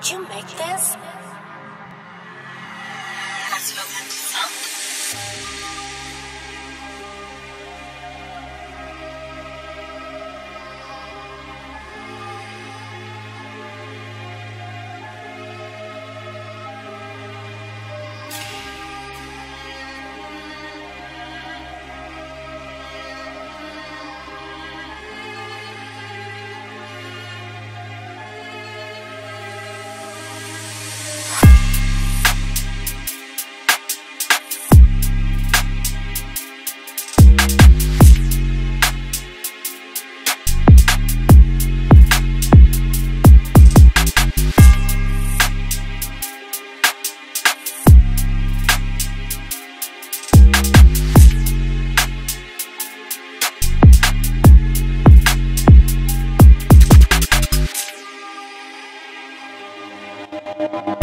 Did you make this? Thank